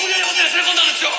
無理なことにすることなんですよ。